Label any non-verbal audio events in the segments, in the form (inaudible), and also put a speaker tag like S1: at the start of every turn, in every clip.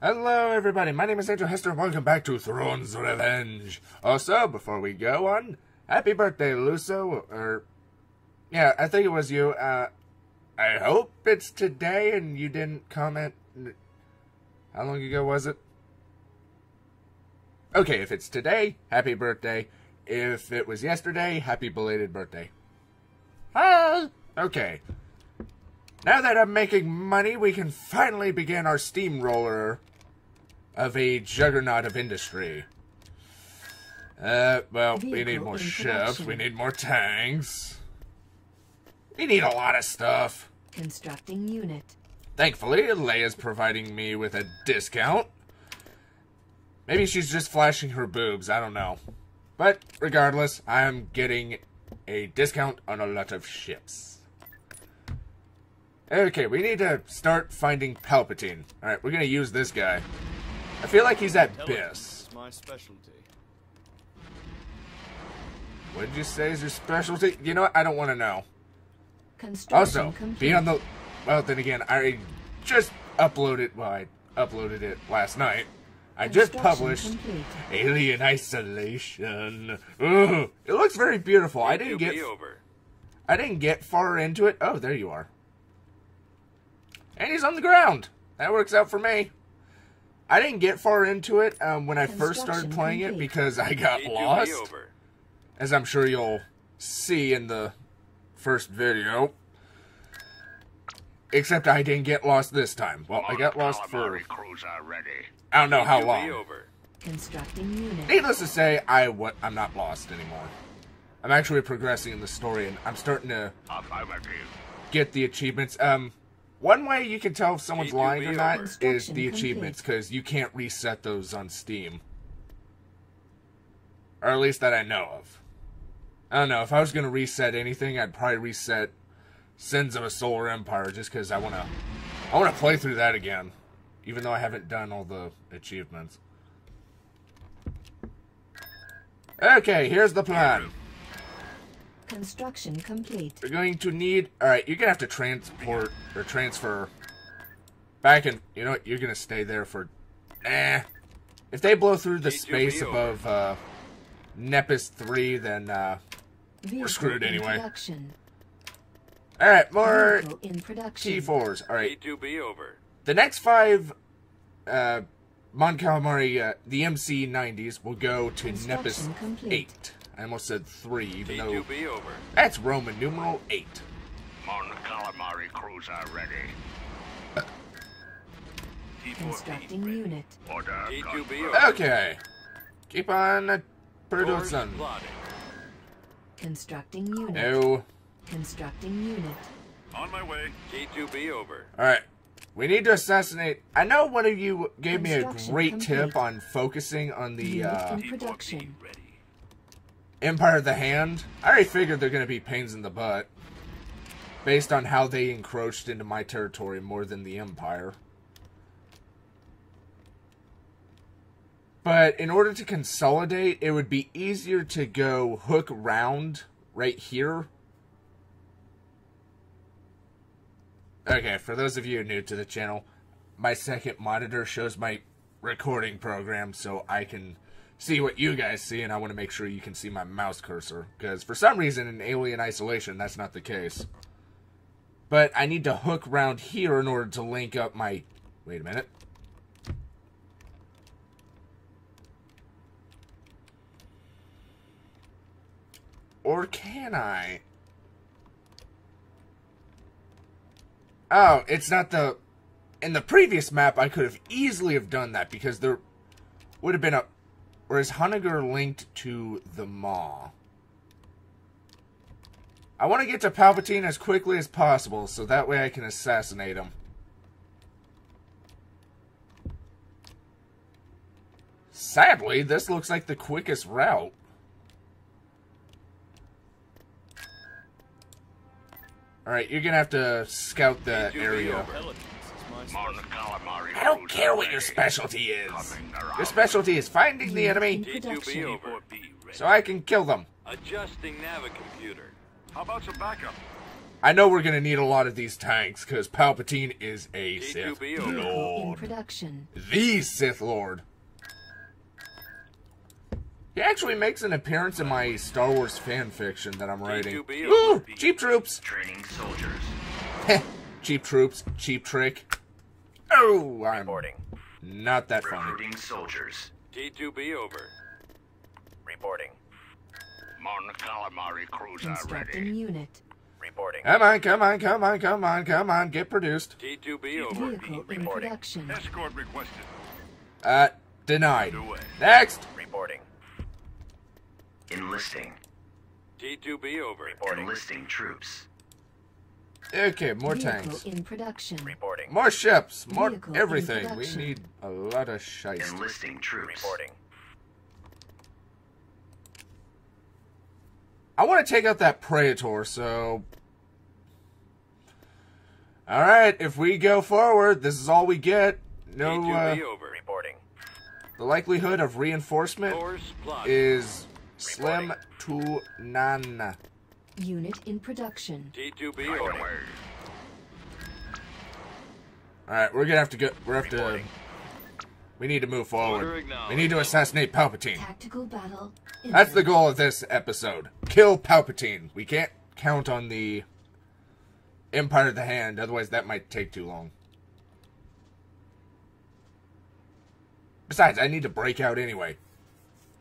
S1: Hello, everybody. My name is Andrew Hester, and welcome back to Thrawn's Revenge. Also, before we go on, happy birthday, Luso. Or, yeah, I think it was you. Uh, I hope it's today and you didn't comment. How long ago was it? Okay, if it's today, happy birthday. If it was yesterday, happy belated birthday. Hi! Okay. Now that I'm making money, we can finally begin our steamroller of a juggernaut of industry. Uh, well, we need more ships, we need more tanks. We need a lot of stuff.
S2: Constructing unit.
S1: Thankfully, Leia's providing me with a discount. Maybe she's just flashing her boobs, I don't know. But regardless, I'm getting a discount on a lot of ships. Okay, we need to start finding Palpatine. Alright, we're gonna use this guy. I feel like he's at
S3: Byss. My specialty.
S1: What did you say is your specialty? You know what? I don't want to know. Also,
S2: complete.
S1: be on the. Well, then again, I just uploaded. Well, I uploaded it last night. I just published
S2: complete.
S1: Alien Isolation. Ugh, it looks very beautiful. I didn't get.
S3: Be over.
S1: I didn't get far into it. Oh, there you are. And he's on the ground. That works out for me. I didn't get far into it um, when I first started playing it because I got lost. As I'm sure you'll see in the first video. Except I didn't get lost this time. Well, I got lost for
S4: crews are ready.
S1: I don't know how
S3: Need to Be
S1: long.
S2: Constructing unit.
S1: Needless to say, I what I'm not lost anymore. I'm actually progressing in the story, and I'm starting to get the achievements. Um, one way you can tell if someone's
S3: Need to
S1: lying or not is the
S2: complete.
S1: achievements, because you can't reset those on Steam, or at least that I know of. I don't know. If I was gonna reset anything, I'd probably reset Sins of a Solar Empire, just because I wanna, I wanna play through that again, even though I haven't done all the achievements. Okay, here's the plan.
S2: Construction complete.
S1: We're going to need. All right, you're gonna have to transport or transfer back, and you know what? You're gonna stay there for. Eh. If they blow through the space above uh, Nespis three, then uh,
S2: we're
S1: screwed anyway.
S2: Production.
S1: all right, more
S2: Vehicle in production.
S1: T4s. All right,
S3: Need to be over.
S1: the next five uh, Mon Calamari, uh, the MC90s, will go to
S2: Construction
S1: Nespis
S2: complete.
S1: eight. I almost said three, even
S3: Need
S1: though
S3: to be over.
S1: that's Roman numeral eight.
S4: Mon calamari crews are ready.
S2: Constructing unit.
S4: Order
S3: Need to
S4: confirmed.
S3: over.
S1: Okay, keep on uh, producing.
S2: Constructing unit.
S1: No.
S2: Constructing unit.
S4: On my way.
S3: T2B over.
S1: Alright. We need to assassinate. I know one of you gave me a great
S2: complete.
S1: tip on focusing on the uh,
S2: production.
S1: Empire of the Hand. I already figured they're going to be pains in the butt. Based on how they encroached into my territory more than the Empire. But in order to consolidate, it would be easier to go hook round right here. Okay, for those of you new to the channel, my second monitor shows my recording program so I can see what you guys see, and I want to make sure you can see my mouse cursor. Because for some reason in Alien Isolation, that's not the case. But I need to hook round here in order to link up my. Wait a minute. Or can I? Oh, it's not the. In the previous map, I could have easily have done that because there would have been a. Or is Hunniger linked to the Maw? I want to get to Palpatine as quickly as possible so that way I can assassinate him. Sadly, this looks like the quickest route. Alright, you're gonna have to scout
S3: to
S1: area.
S3: Over. Intelligence is my
S4: Mon
S3: specialty.
S4: calamari
S1: I don't care what your specialty is. Your specialty is finding the enemy
S2: In
S3: Need to be
S2: production.
S3: over.
S4: Be ready.
S1: so I can kill them.
S3: Adjusting navicomputer.
S4: How about some backup?
S1: I know we're gonna need a lot of these tanks because Palpatine is a Sith
S3: T2B over.
S2: Vehicle in
S1: Lord,
S2: production.
S1: the Sith Lord. He actually makes an appearance in my Star Wars fan fiction that I'm writing. Ooh, cheap troops.
S5: Training soldiers.
S1: Heh, cheap troops, cheap trick. Oh, I'm
S5: Reporting.
S1: not that funny.
S5: Recruiting soldiers.
S3: T2B over.
S5: Reporting.
S4: Mon Calamari crews are
S2: Constructing
S4: ready.
S2: unit.
S5: Reporting.
S1: Come on, come on, come on, come on, come on, get produced.
S3: T2B over.
S2: Vehicle in
S5: Reporting.
S2: production.
S4: Escort requested.
S1: Uh, denied. Next.
S5: Reporting. Enlisting.
S3: T2B over.
S5: Reporting. Enlisting troops.
S1: Okay, more
S2: Vehicle
S1: tanks.
S2: in production.
S5: Reporting.
S1: More ships, more
S2: Vehicle
S1: everything. We need a lot of shites.
S5: Enlisting troops. Reporting.
S1: I want to take out that Praetor, so. Alright, if we go forward, this is all we get. No, uh,
S3: over.
S5: Reporting.
S1: the likelihood of reinforcement is slim to none.
S2: Unit in production.
S3: T2B
S4: Right
S3: over.
S4: away.
S1: Alright, we're gonna have to go. We're have to.
S5: Reporting.
S1: We need to move forward. We need to assassinate Palpatine.
S2: Tactical battle.
S1: That's the goal of this episode. Kill Palpatine. We can't count on the Empire of the Hand, otherwise that might take too long. Besides, I need to break out anyway.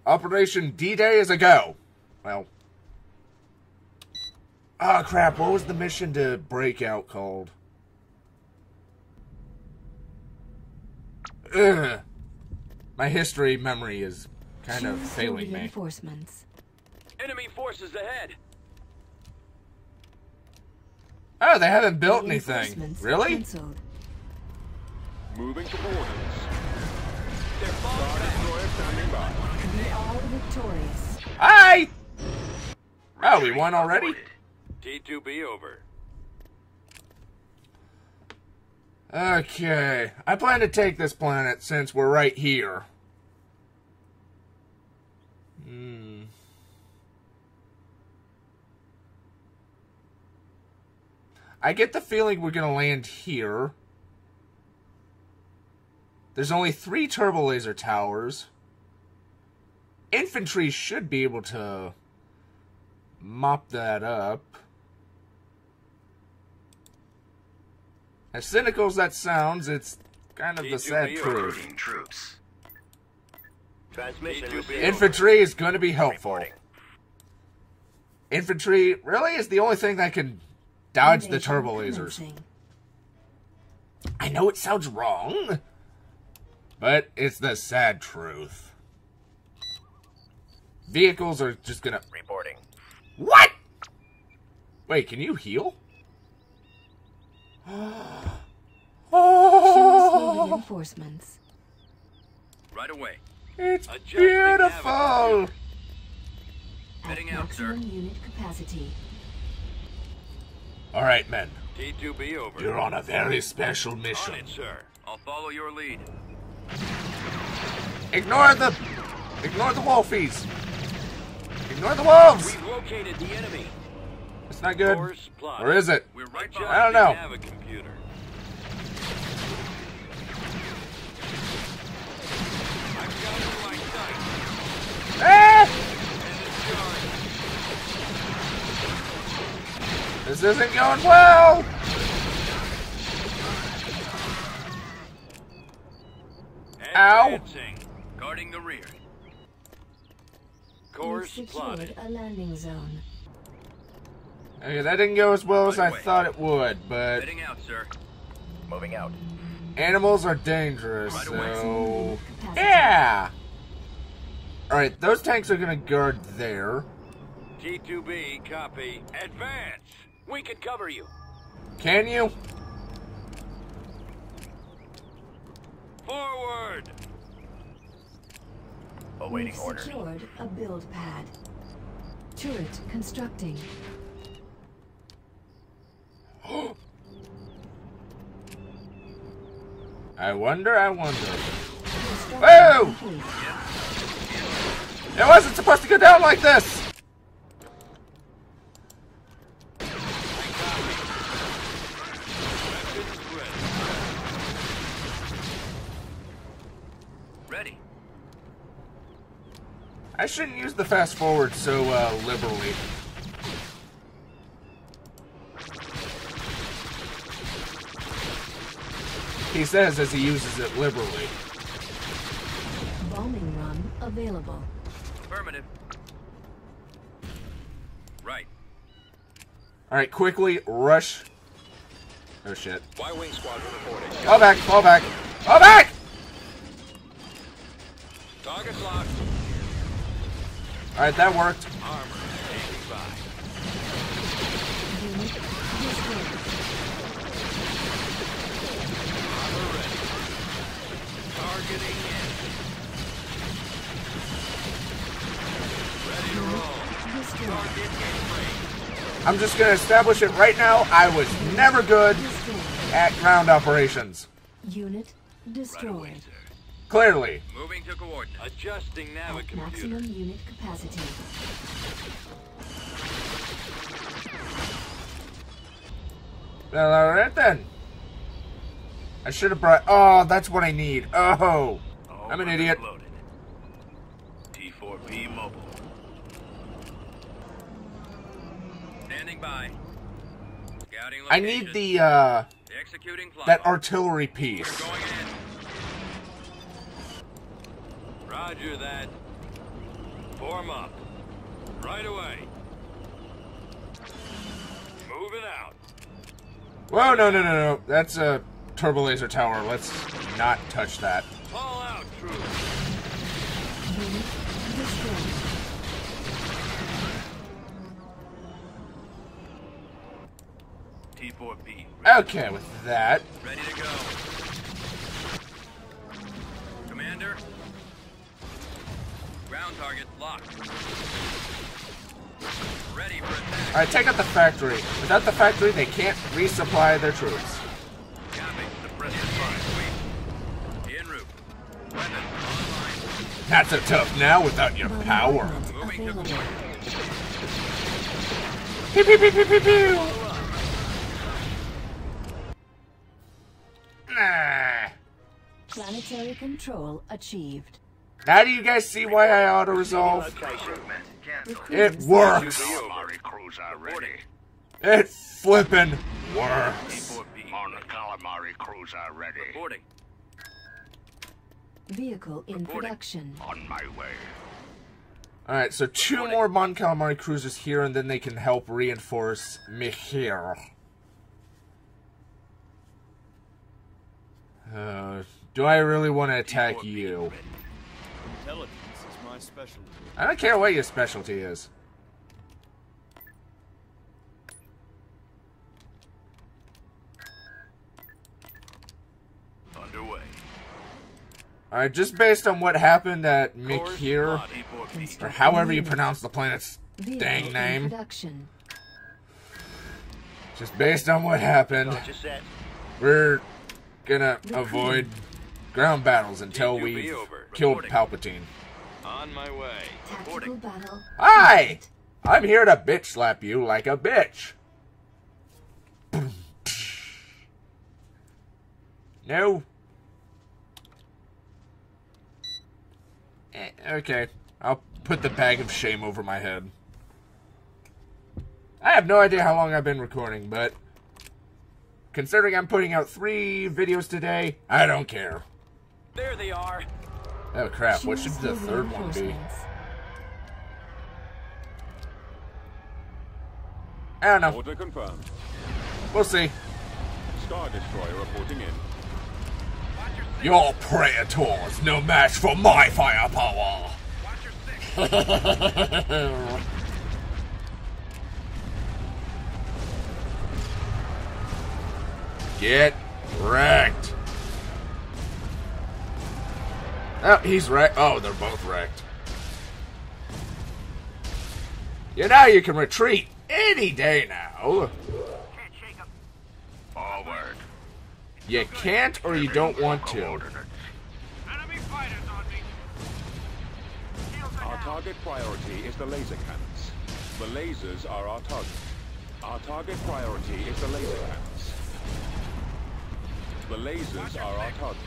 S1: Operation D-Day is a go. Well. Oh crap, what was the mission to break out called? Ugh. My history memory is kind of
S2: Choose
S1: failing me.
S2: Reinforcements.
S3: Enemy forces ahead.
S1: Oh, they haven't built anything. Really?
S2: Cancelled.
S3: Moving to orders. They're falling
S2: We are victorious.
S1: Hi! Oh, we won already?
S5: Aborted.
S3: T2B over.
S1: Okay. I plan to take this planet since we're right here. Hmm. I get the feeling we're gonna land here. There's only three turbo laser towers. Infantry should be able to mop that up. As cynical as that sounds, it's kind of the sad truth.
S5: Troops.
S3: Transmission
S5: T2B
S3: received.
S1: Infantry is going to be helpful.
S5: Reporting.
S1: Infantry really is the only thing that can dodge the turbo lasers. I know it sounds wrong, but it's the sad truth. Vehicles are just gonna.
S5: Reporting.
S1: What? Wait, can you heal?
S2: Choose
S1: oh,
S2: reinforcements.
S3: Right away.
S1: it's
S3: Adjusting
S1: beautiful.
S2: At
S3: Heading out, sir.
S2: maximum unit capacity.
S1: All right, men,
S3: T2B over.
S1: you're on a very special
S3: On
S1: mission.
S3: it, sir. I'll follow your lead.
S1: Ignore the, ignore the wolfies. Ignore the wolves.
S3: We've located the enemy.
S1: It's not good,
S3: Course
S1: or is it?
S3: We're right
S1: I don't know.
S3: Navi computer. I've got it in my sight.
S1: Ah!
S3: And it's yours.
S1: This isn't going well. Ow.
S3: Guarding the rear.
S2: You've
S3: Course plotted.
S2: a landing zone.
S1: Okay, that didn't go as well as I thought it would, but
S3: Heading out, sir.
S5: Moving out.
S1: animals are dangerous,
S3: Right
S1: so yeah. All right, those tanks are gonna guard there.
S3: T2B, copy. Advance. We can cover you.
S1: Can you?
S3: Forward.
S5: Awaiting
S2: We've
S5: orders.
S2: secured a build pad. Turret constructing.
S1: I wonder, I wonder. Whoa! It wasn't supposed to go down like this!
S5: Ready.
S1: I shouldn't use the fast forward so uh, liberally. He says as he uses it liberally.
S2: Bombing run available.
S5: Affirmative. Right.
S1: Alright, quickly rush. Oh shit.
S3: Y-Wing Squadron reporting.
S1: Fall back, fall back, fall back!
S3: Target locked.
S1: Alright, that worked.
S3: Armor Targeting in. Ready to roll. Target in range.
S1: I'm just gonna establish it right now. I was never good at ground operations.
S2: Unit destroyed.
S1: Clearly.
S5: Moving to coordinates.
S3: Adjusting
S2: At
S3: navicomputer.
S2: maximum unit capacity.
S1: Well, alright then. I should have brought. Oh, that's what I need. Oh. I'm an idiot.
S5: Loaded. T4P mobile. Standing by. Scouting
S1: I need the, uh,
S5: Executing
S1: that artillery piece.
S5: Going in.
S3: Roger that. Form up. Right away. Moving out.
S1: Whoa, no, no, no, no. That's a turbo laser tower. Let's not touch that.
S3: Fall out, troops.
S5: T4P.
S1: Okay, with that.
S5: Ready to go. Commander. Ground target locked. Ready for attack.
S1: Alright, take out the factory. Without the factory, they can't resupply their troops. Not so tough now without your power.
S2: Bombardment
S5: Moving to
S2: available.
S1: Pew, pew, pew, pew, pew, pew. Nah.
S2: Planetary control achieved.
S1: Now do you guys see why I auto resolve? It works.
S4: Calamari cruiser ready.
S1: It flippin' works.
S5: T4P.
S4: Calamari cruiser ready.
S5: Reporting.
S2: Vehicle in
S5: Reporting.
S2: production.
S4: On my way.
S1: Alright, so two more Mon Calamari cruisers here, and then they can help reinforce Mihir. Uh, do I really want to attack you?
S6: Intelligence is my specialty.
S1: I don't care what your specialty is. Alright, just based on what happened at
S3: Course
S1: Mikir, or however you pronounce the planet's dang name, just based on what happened, we're gonna avoid ground battles until we
S5: kill.
S1: Palpatine.
S3: On my way.
S2: Tactical battle.
S1: Hi! I'm here to bitch slap you like a bitch. (laughs) No. Eh, okay. I'll put the bag of shame over my head. I have no idea how long I've been recording, but considering I'm putting out three videos today, I don't care.
S3: There they are.
S1: Oh crap, what should the third one be? I don't know.
S7: Order confirmed.
S1: We'll see.
S7: Star Destroyer reporting in.
S1: Your Praetors no match for my firepower. (laughs) Get wrecked. Oh, he's wrecked. Oh, they're both wrecked. You know you can retreat any day now.
S4: Forward.
S1: You can't or you don't want to.
S7: Our target priority is the laser cannons. The lasers are our target. Our target priority is the laser cannons. The lasers are our target.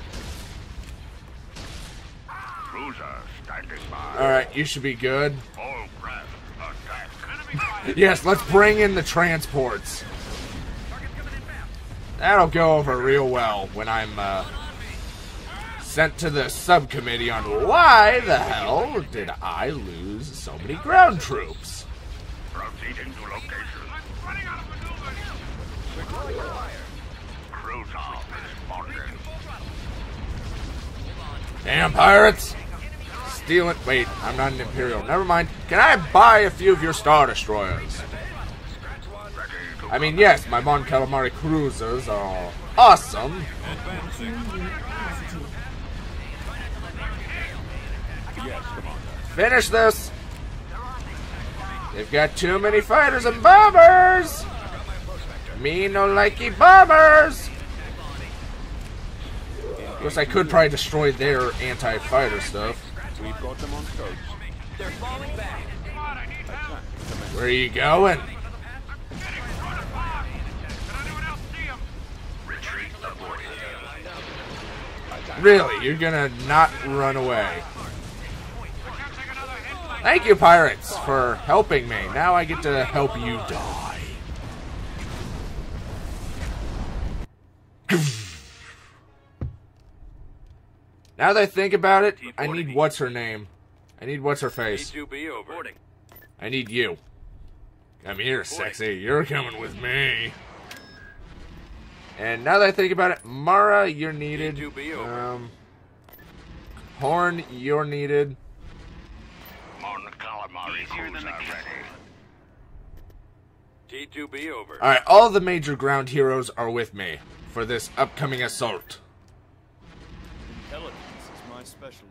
S4: cruiser standing by.
S1: Alright, you should be good.
S4: All craft attack. (laughs)
S1: Yes, let's bring in the transports. That'll go over real well when I'm uh, sent to the subcommittee on why the hell did I lose so many ground troops.
S4: Proceeding to location.
S1: Damn pirates! Stealing. Wait, I'm not an Imperial. Never mind. Can I buy a few of your Star Destroyers? I mean, yes, my Mon Calamari cruisers are awesome. Finish this! They've got too many fighters and bombers! Me no likey bombers! Of course, I could probably destroy their anti-fighter stuff.
S7: We've got them on coast.
S5: They're falling back.
S1: Where are you going? Really? You're gonna not run away? Thank you, pirates, for helping me. Now I get to help you die. Now that I think about it, I need what's her name. I need what's her face.
S3: E2B
S1: I need you. Come here, sexy. You're coming with me. And now that I think about it, Mara, you're needed.
S3: E2B over.
S1: Um, Horn, you're needed.
S4: Mon Calamari cruiser ready.
S3: T2B over.
S1: All right, all the major ground heroes are with me for this upcoming assault.
S6: Intelligence is my specialty.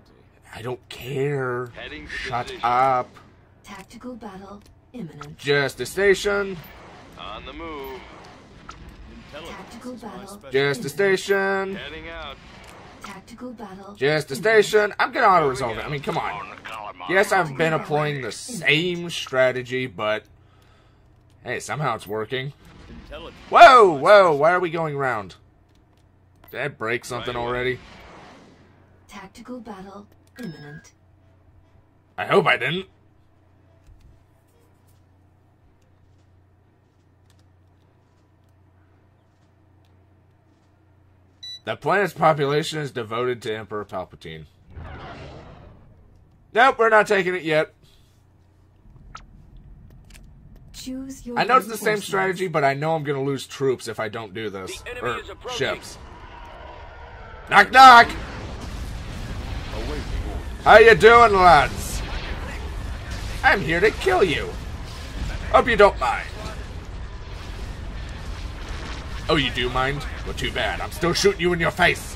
S1: I don't care.
S3: Heading to
S1: Shut
S3: position.
S1: up.
S2: Tactical battle imminent.
S1: Just a station.
S3: On the move.
S6: Intelligence
S2: Tactical battle.
S1: Just a station.
S3: Heading out.
S2: Tactical battle.
S1: Just a station. I'm gonna auto resolve it. I mean, come on. Yes, I've been employing the same strategy, but hey, somehow it's working. Whoa, whoa, why are we going round? Did I break something already?
S2: Tactical battle imminent.
S1: I hope I didn't. The planet's population is devoted to Emperor Palpatine. Nope, we're not taking it yet.
S2: Choose your
S1: I know it's the same strategy, but I know I'm gonna lose troops if I don't do this.
S3: The enemy
S1: Or
S3: is approaching.
S1: ships. Knock knock! How you doing, lads? I'm here to kill you. Hope you don't mind. Oh, you do mind? Well, too bad. I'm still shooting you in your face.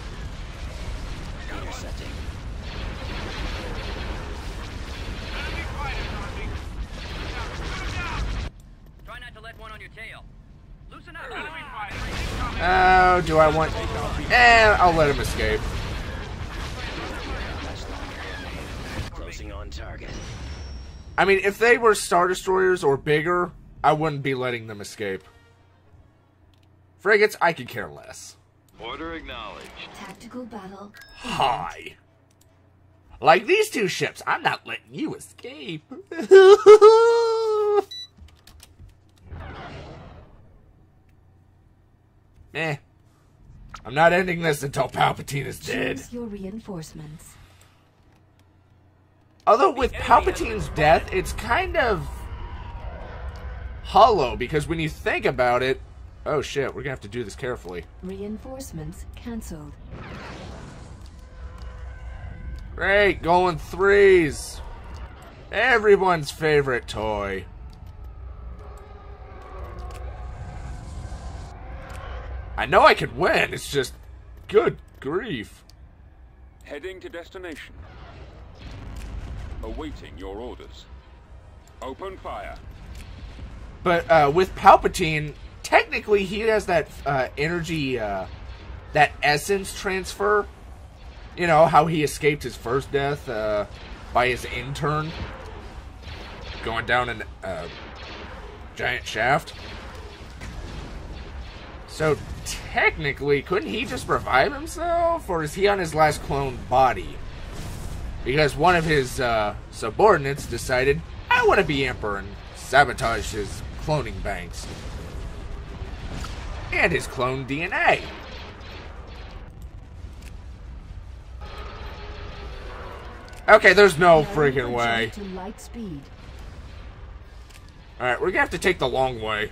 S5: Try not to let one on your tail. Loosen up.
S1: Oh, do I want... Eh, I'll let him escape.
S5: Closing on target.
S1: I mean, if they were Star Destroyers or bigger, I wouldn't be letting them escape. Frigates, I could care less.
S3: Order acknowledged.
S2: Tactical battle.
S1: Hi. Like these two ships, I'm not letting you escape. (laughs) eh. I'm not ending this until Palpatine is dead.
S2: Choose your reinforcements.
S1: Although with Palpatine's death, it's kind of hollow because when you think about it, oh shit, we're gonna have to do this carefully.
S2: Reinforcements cancelled.
S1: Great, going threes. Everyone's favorite toy. I know I could win, it's just good grief.
S7: Heading to destination. Awaiting your orders. Open fire.
S1: But uh, with Palpatine, technically he has that uh, energy, uh, that essence transfer. You know, how he escaped his first death uh, by his intern going down a uh, giant shaft. So technically, couldn't he just revive himself, or is he on his last clone body? because one of his uh, subordinates decided, I want to be emperor and sabotage his cloning banks. And his clone DNA. Okay, there's no freaking way.
S2: To light speed.
S1: Alright, we're gonna have to take the long way.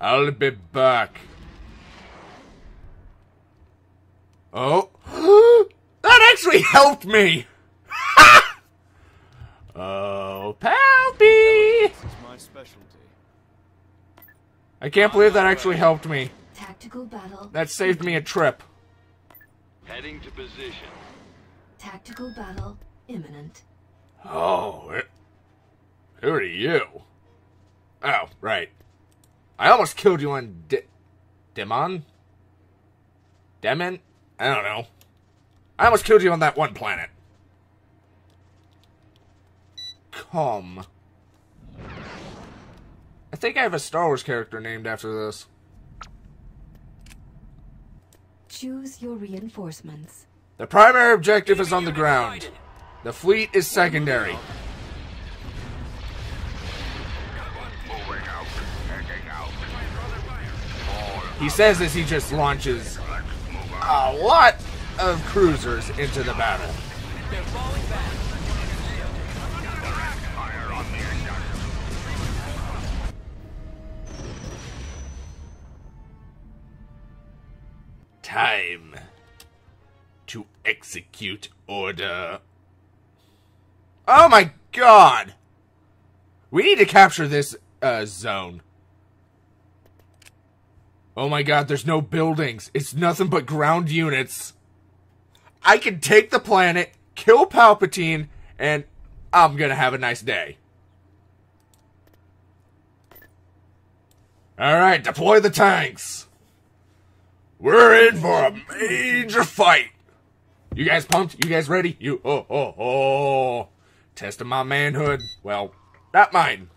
S1: I'll be back. Oh. (gasps) that actually helped me! (laughs) oh, Palpy!
S6: This is my specialty.
S1: I can't believe that actually helped me.
S2: Tactical battle.
S1: That saved me a trip.
S3: Heading to position.
S2: Tactical battle imminent.
S1: Oh, it, who are you? Oh, right. I almost killed you on D- Demon? Demon? I don't know. I almost killed you on that one planet. Come. I think I have a Star Wars character named after this.
S2: Choose your reinforcements.
S1: The primary objective is on the ground. The fleet is secondary.
S4: Moving out. Heading out.
S1: He says as he just launches a lot of cruisers into the battle. Time to execute order. Oh my god! We need to capture this uh, zone. Oh my god, there's no buildings. It's nothing but ground units. I can take the planet, kill Palpatine, and I'm gonna have a nice day. Alright, deploy the tanks. We're in for a major fight. You guys pumped? You guys ready? You oh oh oh testing my manhood. Well, not mine.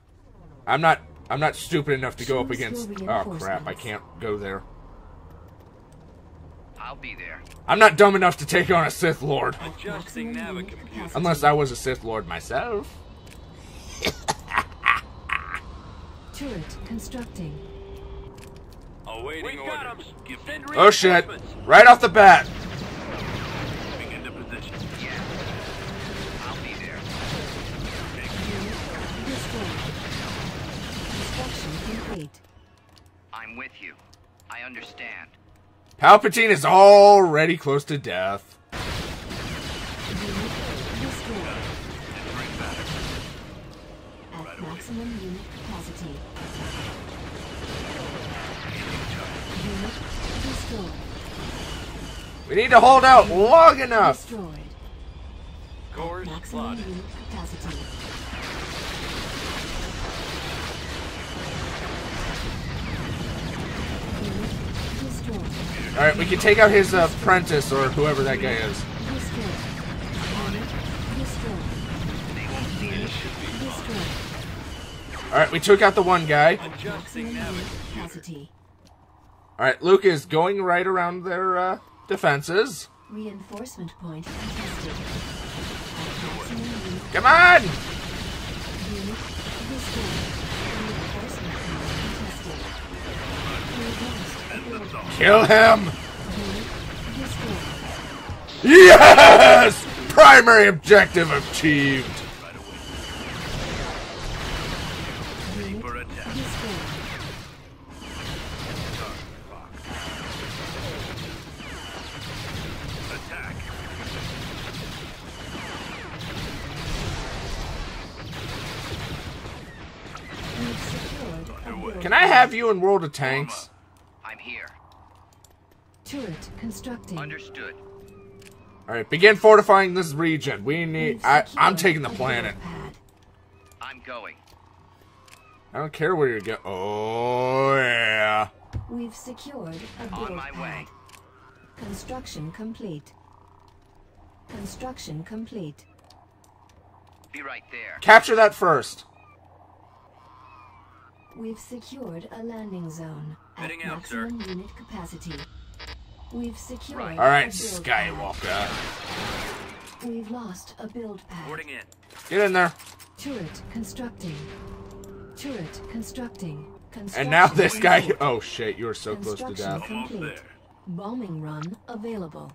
S1: I'm not I'm not stupid enough to go up against Oh crap, I can't go there.
S4: I'll be there.
S1: I'm not dumb enough to take on a Sith Lord.
S3: Adjusting
S2: Maximum unit
S3: navicomputer.
S2: capacity.
S1: Unless I was a Sith Lord myself.
S2: Turret constructing.
S3: Awaiting
S5: We've got 'em.
S3: orders. Give
S5: Send
S1: Oh shit. Right off the bat.
S3: moving into position.
S4: I'll be there.
S2: Construction complete.
S4: I'm with you. I understand.
S1: Palpatine is already close to death.
S2: Unit destroyed. At maximum
S1: We need to hold out long enough.
S2: Destroyed.
S3: Cores
S2: Maximum unit capacity. Destroyed.
S1: Alright, we can take out his uh, apprentice or whoever that guy is.
S2: Destroyed. Unit destroyed. Unit destroyed.
S1: Alright, we took out the one guy.
S3: Adjusting
S2: Maximum unit
S3: navicomputer.
S2: capacity.
S1: Alright, Luke is going right around their uh, defenses.
S2: Reinforcement point contested. At maximum unit
S1: Come on!
S2: unit destroyed. Reinforcement point contested. Reversed.
S1: Kill him! Yes! Primary objective achieved. Have you in World of Tanks?
S4: I'm here.
S2: Turret constructing.
S4: Understood.
S1: Alright, begin fortifying this region. We need. I, I'm taking the planet.
S4: I'm going.
S1: I don't care where you go. Oh, yeah.
S2: We've secured a build
S4: On my
S2: pad.
S4: way.
S2: Construction complete. Construction complete.
S4: Be right there.
S1: Capture that first.
S2: We've secured a landing zone at
S3: Heading out, sir.
S2: maximum unit capacity. We've secured.
S1: All right,
S2: a build pad.
S1: Skywalker.
S2: We've lost a build pad.
S5: Boarding in.
S1: Get in there.
S2: Turret constructing. Turret constructing.
S1: And now this guy. Oh shit! You were so close to death.
S2: complete. Bombing run available.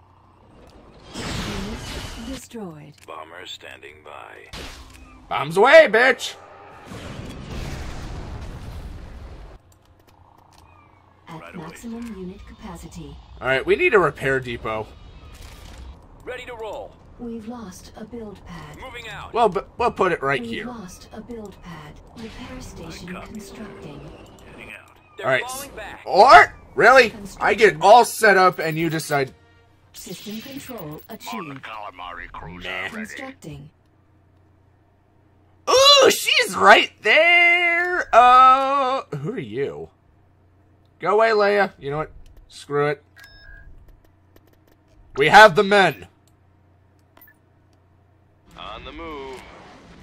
S2: Unit destroyed.
S3: Bomber standing by.
S1: Bombs away, bitch.
S2: At
S3: Right away.
S2: maximum unit capacity.
S1: All right, we need a repair depot.
S3: Ready to roll.
S2: We've lost a build pad.
S3: Moving out.
S1: Well, but we'll put it right
S2: We've
S1: here.
S2: lost a build pad. Repair station constructing.
S3: Heading out. They're
S1: right.
S3: falling back.
S1: Or really, I get all set up and you decide.
S2: System control achieved.
S4: Calamari cruiser
S1: Nah.
S2: Constructing.
S1: Ooh, she's right there. Uh, who are you? Go away, Leia. You know what? Screw it. We have the men.
S3: On the move.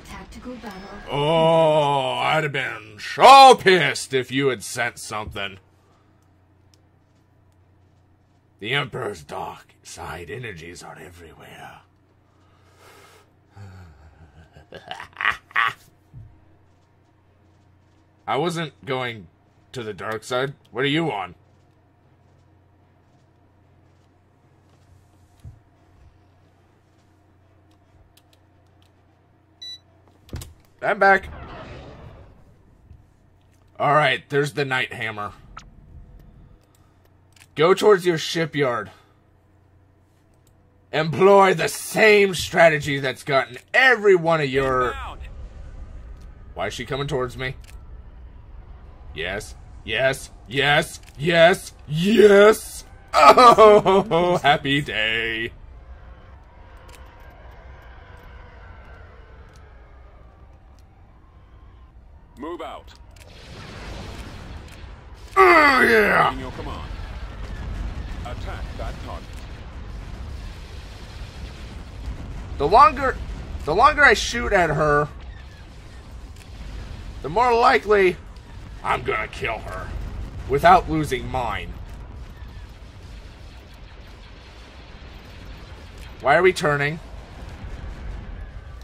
S2: Tactical battle.
S1: Oh, I'd have been so pissed if you had sent something. The Emperor's dark side energies are everywhere. (laughs) I wasn't going to the dark side. What are you on? I'm back. Alright, there's the Knight Hammer. Go towards your shipyard. Employ the same strategy that's gotten every one of your. Why is she coming towards me? Yes, yes, yes, yes, yes! Oh, (laughs) happy day.
S7: Move out.
S1: Oh, yeah!
S7: In your command. Attack that target.
S1: The longer, the longer I shoot at her, the more likely I'm gonna kill her without losing mine. Why are we turning?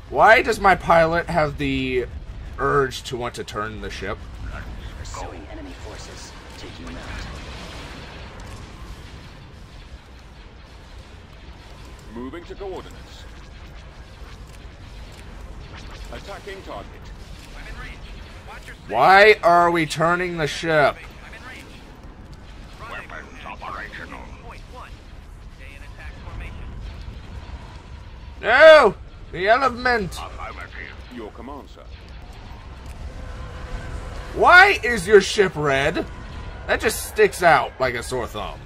S1: Why does my pilot have the urge to want to turn the ship?
S8: Pursuing enemy forces. Taking them out.
S7: Moving to coordinates. Attacking target.
S1: Why are we turning the ship?
S5: I'm in range. Weapons operational. Point one. Stay in attack formation.
S1: No! The element!
S7: Your command, sir.
S1: Why is your ship red? That just sticks out like a sore thumb.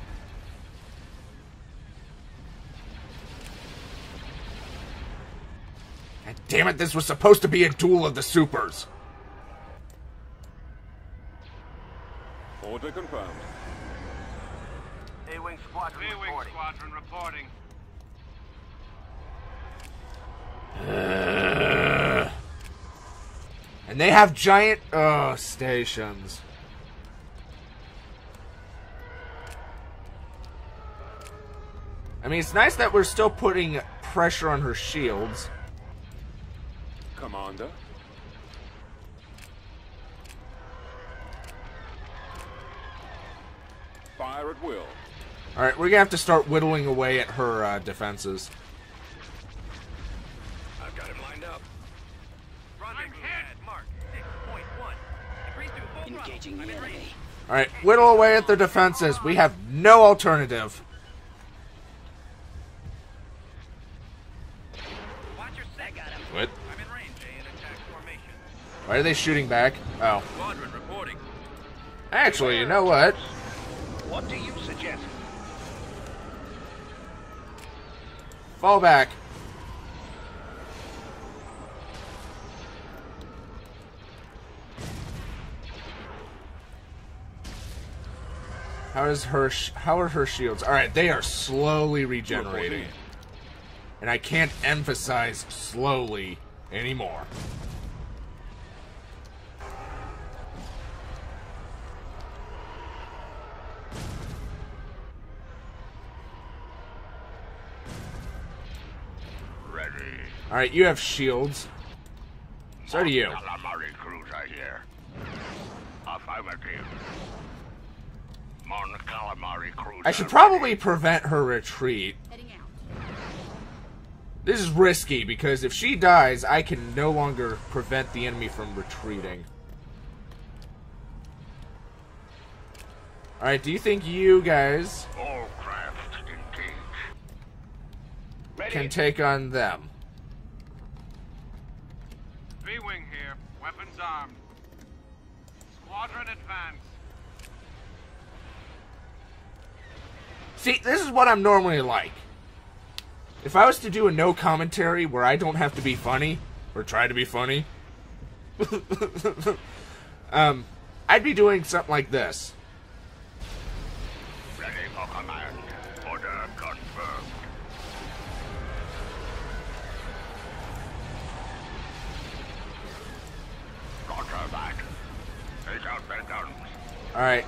S1: God damn it, this was supposed to be a duel of the supers.
S7: Order confirmed.
S3: A-Wing Squadron reporting.
S5: Squadron reporting. (sighs)
S1: And they have giant uh stations. I mean, it's nice that we're still putting pressure on her shields.
S7: Commander. Fire at will.
S1: All right, we're gonna have to start whittling away at her uh, defenses.
S3: I've got him lined up.
S5: Rendezvous pad mark. 6.1. Increase to full throttle.
S8: Engaging the enemy.
S1: All right, whittle away at their defenses. We have no alternative.
S5: Watch your step. I got him.
S1: What?
S5: I'm in range. In attack formation.
S1: Why are they shooting back? Oh,
S3: Squadron reporting.
S1: actually, you know what?
S3: What do you suggest?
S1: Fall back. How is her? Sh- how are her shields? All right, they are slowly regenerating, and I can't emphasize slowly anymore. Alright, you have shields. So do you.
S5: Calamari cruiser here. Affirmative. Mon calamari cruiser.
S1: I should probably prevent her retreat. This is risky because if she dies, I can no longer prevent the enemy from retreating. Alright, do you think you guys
S5: All craft engage.
S1: can take on them?
S9: V-wing here. Weapons armed. Squadron advance.
S1: See, this is what I'm normally like. If I was to do a no commentary where I don't have to be funny, or try to be funny, (laughs) um, I'd be doing something like this. Alright.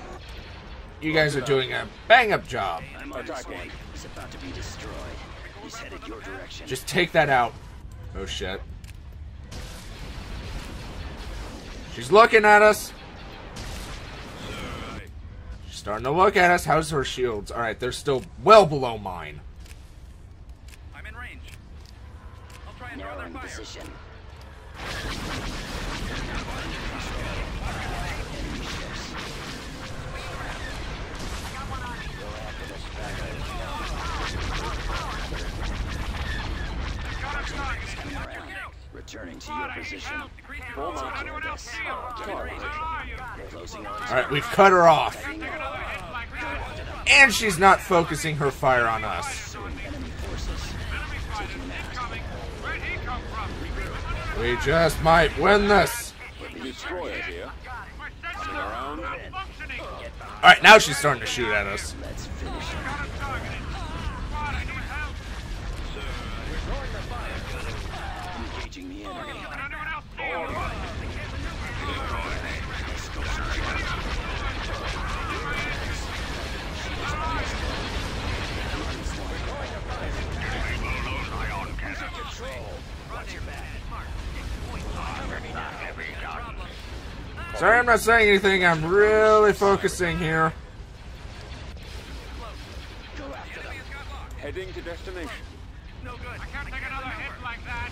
S1: You guys are doing a bang up job.
S8: I'm on this one. He's about to be destroyed. He's headed your direction.
S1: Just take that out. Oh shit. She's looking at us. She's starting to look at us. How's her shields? Alright, they're still well below mine.
S3: I'm in range. I'll try and draw their fire.
S8: position. Coming around. Returning to your position.
S9: Anyone else see 'em? Where are you?
S8: Closing on
S1: Alright, we've cut her off.
S9: Take another hit like that.
S1: And she's not focusing her fire on us.
S8: pursuing enemy forces.
S9: Enemy fighters incoming. Where'd he come from?
S1: We just might win this.
S7: Destroyer here.
S9: My sensor
S7: around.
S9: not functioning.
S1: Alright, now she's starting to shoot at us.
S8: Let's finish him.
S9: Got him targeted. Squad, I need help.
S8: Engaging the enemy.
S9: Can anyone else see him?
S1: Sorry I'm not saying anything. I'm really focusing here.
S7: Heading to destination.
S9: No good. I can't take another hit like that.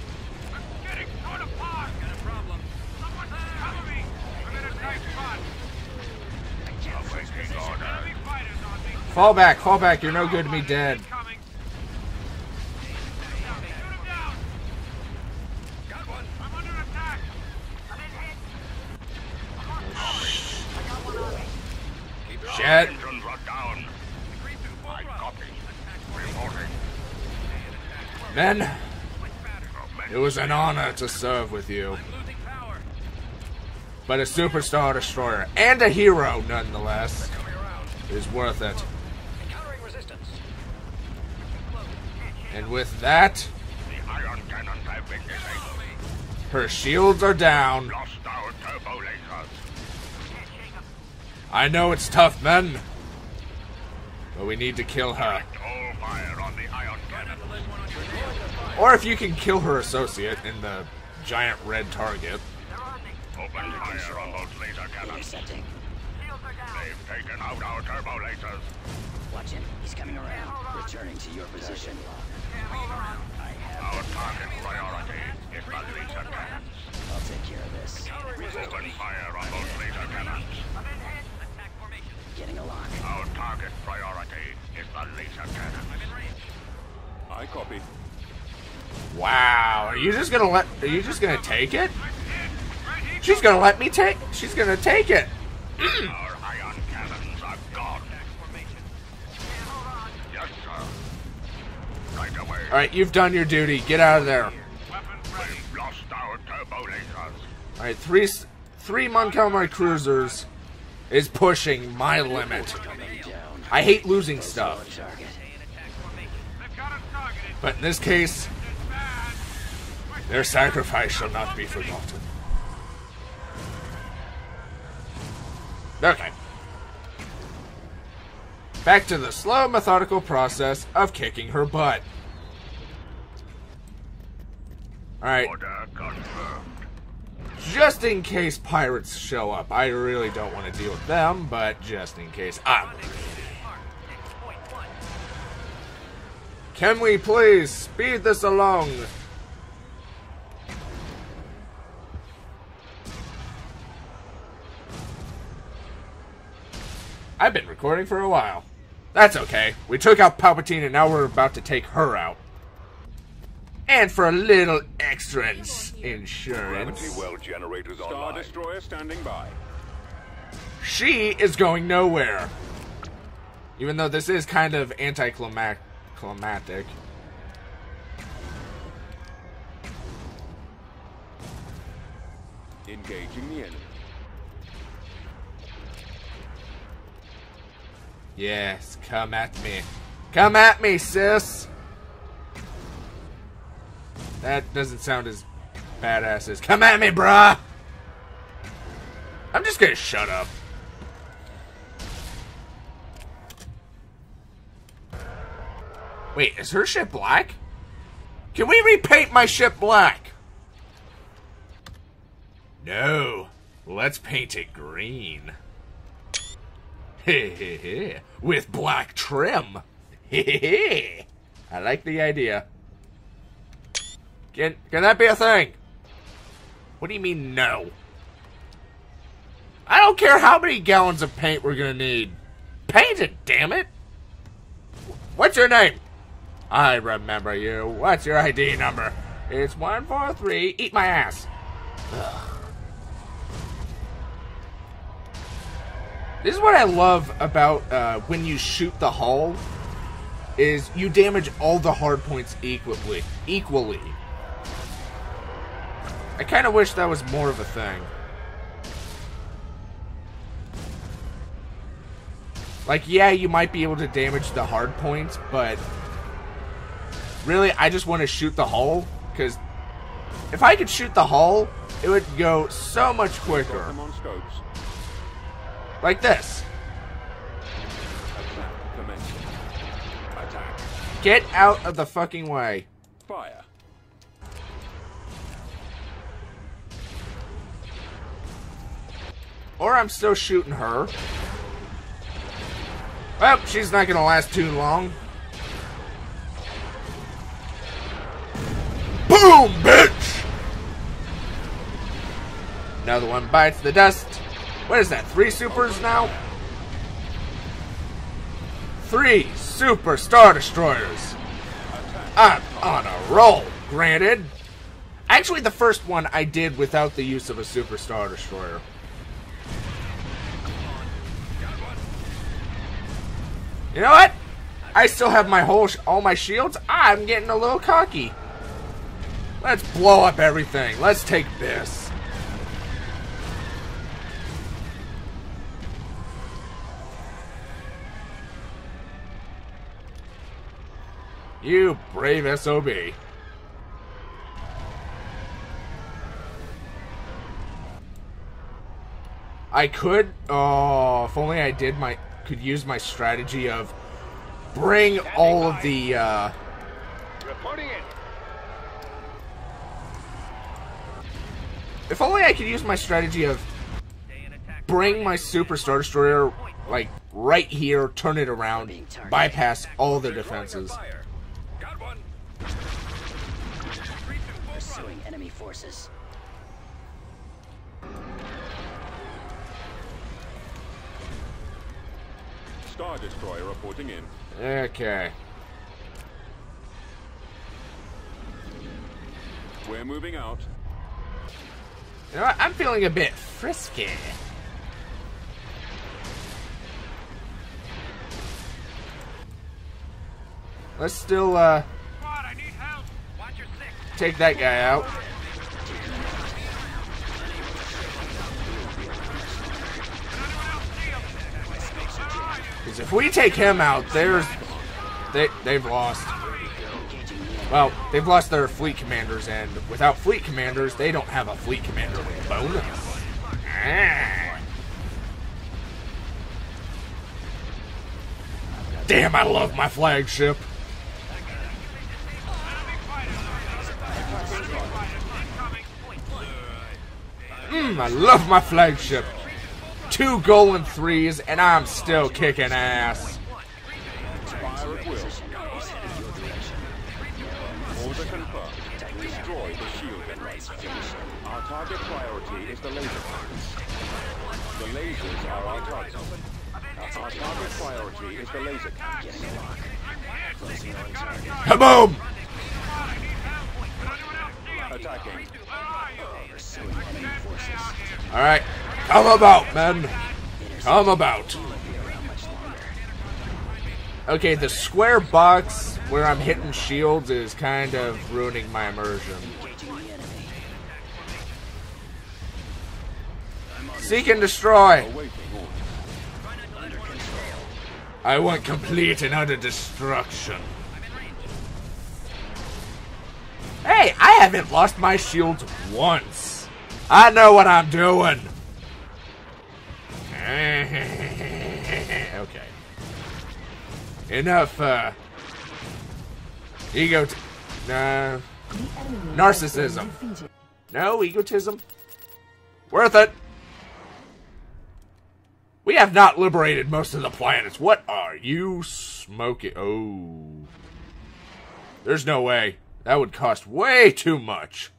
S9: I'm getting torn apart.
S3: Got a problem.
S9: Someone cover me. I'm in a tight spot. Enemy fighters on me.
S1: Fall back, fall back. You're no good to me dead.
S9: Incoming. Shoot him down. Got one. I'm under attack.
S1: Men, it was an honor to serve with you. But a super Star Destroyer, and a hero nonetheless, is worth it. And with that, her shields are down.
S5: Lost our turbo lasers.
S1: I know it's tough, men. But we need to kill her.
S5: All fire on the ion cannon.
S1: Or if you can kill her associate in the giant red target.
S5: Open fire on those laser cannons. They've taken out our turbo lasers.
S8: Watch him. He's coming around. Returning to your position.
S5: Our target priority is the laser cannons.
S8: I'll take care of this.
S5: Open fire on those laser cannons.
S3: Attack formation.
S8: Getting a lock.
S5: Our target priority is the laser cannon.
S3: I'm in range.
S7: I copy.
S1: Wow, are you just gonna let? Are you just gonna take it? She's gonna let me take. She's gonna take it. (clears throat)
S5: Our ion cannons are gone. Yes, sir. Right away.
S1: All right, you've done your duty. Get out of there.
S5: We've lost our turbo lasers.
S1: All right, three s- three Montgomery cruisers is pushing my limit. I hate losing stuff, but in this case, their sacrifice shall not be forgotten. Okay. Back to the slow, methodical process of kicking her butt. Alright. Just in case pirates show up. I really don't want to deal with them, but just in case. Ah. Can we please speed this along? I've been recording for a while. That's okay. We took out Palpatine and now we're about to take her out. And for a little extra insurance,
S7: well generators Star Destroyer standing by.
S1: she is going nowhere. Even though this is kind of anticlimactic.
S7: Engaging the enemy.
S1: Yes, come at me. Come at me, sis! That doesn't sound as badass as come at me, bruh! I'm just gonna shut up. Wait, is her ship black? Can we repaint my ship black? No. Let's paint it green. (laughs) With black trim. (laughs) I like the idea. Can can that be a thing? What do you mean no? I don't care how many gallons of paint we're gonna need. Paint it, damn it! What's your name? I remember you. What's your ID number? It's 143. Eat my ass. Ugh. This is what I love about uh, when you shoot the hull is you damage all the hard points equally. Equally. I kind of wish that was more of a thing. Like, yeah, you might be able to damage the hard points, but really, I just want to shoot the hull because if I could shoot the hull, it would go so much quicker.
S7: Them on scopes.
S1: Like this.
S7: Attack commencing. Attack.
S1: Get out of the fucking way.
S7: Fire.
S1: Or I'm still shooting her. Well, she's not gonna last too long. Boom, bitch! Another one bites the dust. What is that, three supers now? Three super Star Destroyers. I'm on a roll, granted. Actually, the first one I did without the use of a super Star Destroyer. You know what? I still have my whole all my shields. I'm getting a little cocky. Let's blow up everything. Let's take this. You brave SOB. I could. Oh, if only I did my could use my strategy of bring all of the. Uh,
S5: Reporting in.
S1: if only I could use my strategy of bring my Super Star Destroyer like right here, turn it around, bypass all the defenses.
S3: Fire. Got one.
S8: Pursuing enemy forces.
S7: Star Destroyer reporting in.
S1: Okay.
S7: We're moving out.
S1: You know what? I'm feeling a bit frisky. Let's still uh,
S9: Squad, I need help.
S3: Watch your six.
S1: take that guy out.
S9: Anyone else see him? Where are you?
S1: Because if we take him out, there's they they've lost. Well, they've lost their fleet commanders, and without fleet commanders, they don't have a fleet commander bonus. Ah. Damn, I love my flagship. Mmm, I love my flagship. Two golden threes, and I'm still kicking ass.
S7: Our target priority is the laser. The lasers are our target. Priority is the laser.
S1: Kaboom!
S7: Attacking.
S1: Alright, come about, men. Come about. Okay, the square box where I'm hitting shields is kind of ruining my immersion. Seek and destroy. I want complete and utter destruction. Hey, I haven't lost my shields once. I know what I'm doing. Okay. Enough, uh. Ego. T- nah. Narcissism.
S2: has been defeated.
S1: No egotism. Worth it. We have not liberated most of the planets. What are you smoking? Oh. There's no way. That would cost way too much.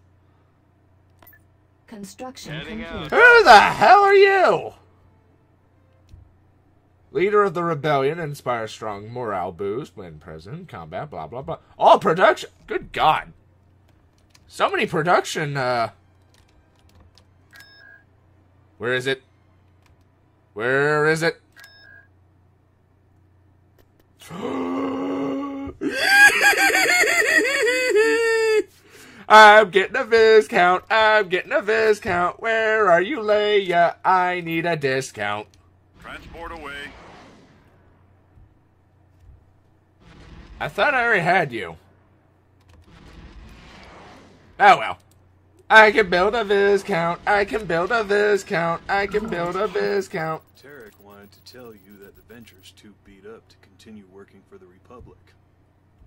S2: Construction
S1: Who the hell are you? Leader of the rebellion, inspire strong morale boost when present, combat, blah blah blah. All production. Good God. So many production. uh... Where is it? Where is it? I'm getting a discount. I'm getting a discount. Where are you, Leia? I need a discount.
S3: Transport away.
S1: I thought I already had you. Oh well. I can build a viscount. I can build a viscount. I can build a viscount.
S6: Tarek wanted to tell you that the Venture's too beat up to continue working for the Republic.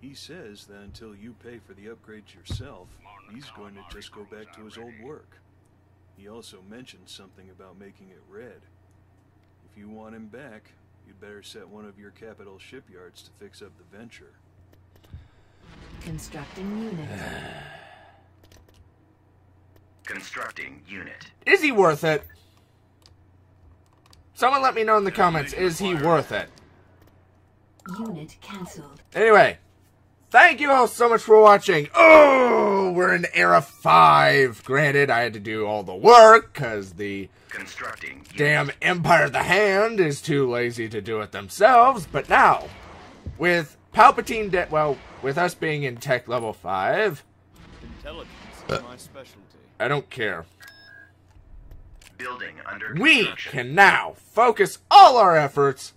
S6: He says that until you pay for the upgrades yourself, he's going to just go back to his old work. He also mentioned something about making it red. If you want him back, you'd better set one of your capital shipyards to fix up the Venture.
S2: Constructing unit. (sighs)
S8: Constructing unit.
S1: Is he worth it? Someone let me know in the comments. Is he worth it?
S2: Unit cancelled.
S1: Anyway, thank you all so much for watching. Oh, we're in Era 5. Granted, I had to do all the work because the
S8: Constructing
S1: damn Empire of the Hand is too lazy to do it themselves. But now, with Palpatine dead, well, with us being in Tech Level 5,
S6: Intelligence is my specialty.
S1: I don't care.
S8: Building under
S1: We can now focus all our efforts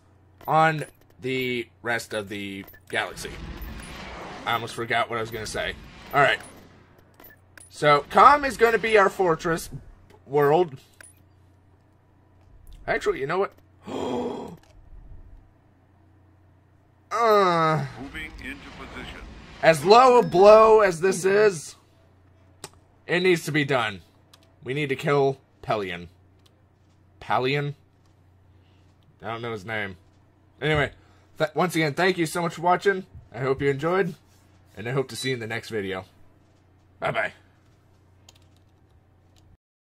S1: on the rest of the galaxy. I almost forgot what I was going to say. Alright. So, Com is going to be our fortress world. Actually, you know what? (gasps) uh,
S3: Moving into position.
S1: as low a blow as this is, it needs to be done. We need to kill Pelion. Palion? I don't know his name. Anyway, th- once again, thank you so much for watching. I hope you enjoyed, and I hope to see you in the next video. Bye bye.